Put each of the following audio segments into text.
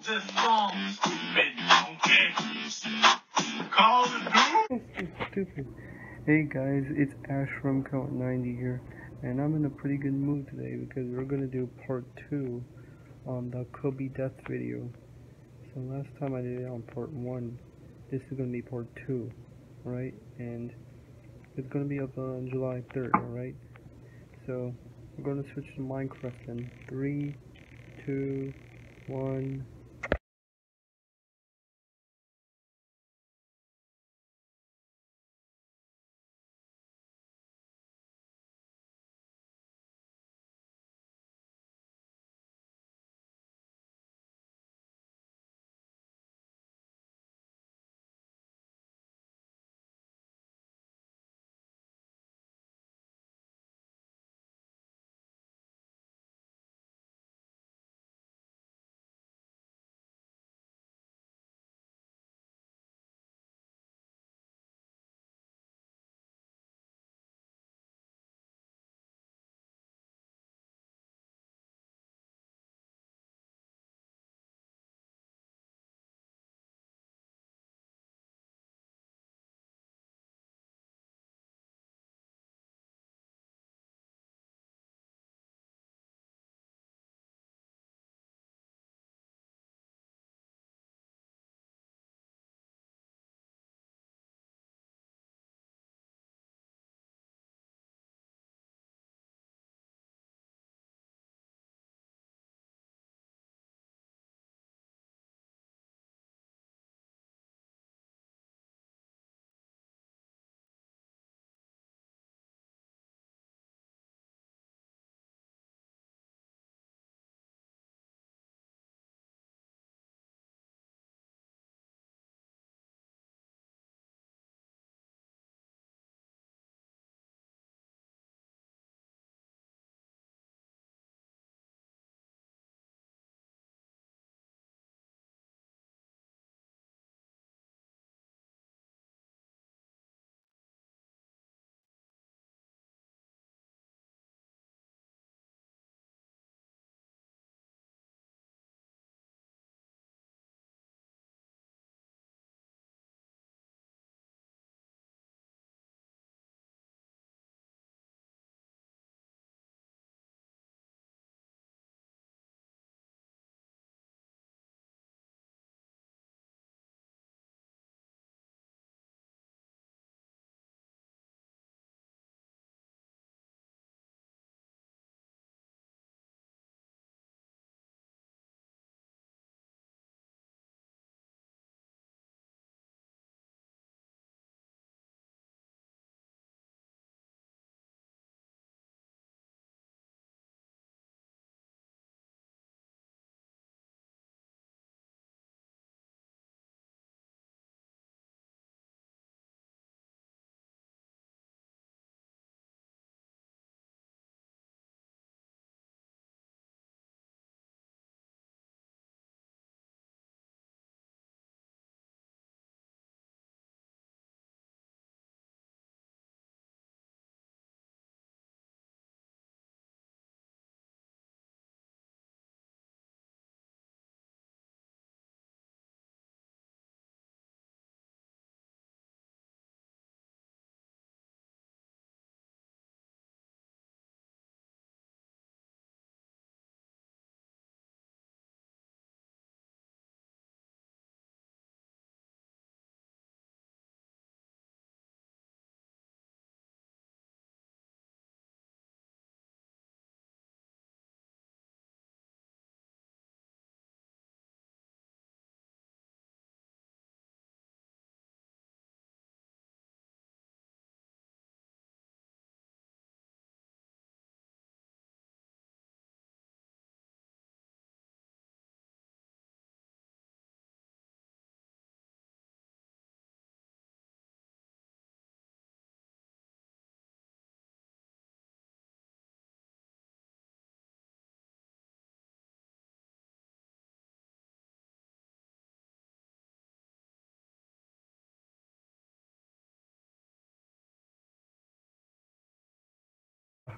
Hey guys, it's Ash from Count 90 here, and I'm in a pretty good mood today because we're gonna do part 2 on the Kobe death video. So last time I did it on part 1, this is gonna be part 2, right? And it's gonna be up on July 3rd, alright? So, we're gonna switch to Minecraft in 3, 2, 1...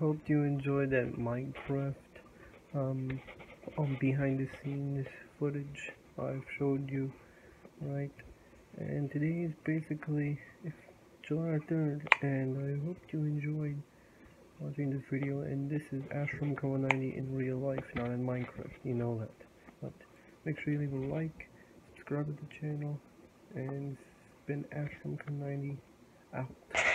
hope you enjoyed that Minecraft um, um behind the scenes footage I've showed you, right? And today is basically July 3rd, and I hope you enjoyed watching this video. And this is Ash from Koa 90 in real life, not in Minecraft. You know that. But make sure you leave a like, subscribe to the channel, and it's been Ash from Koa 90 out.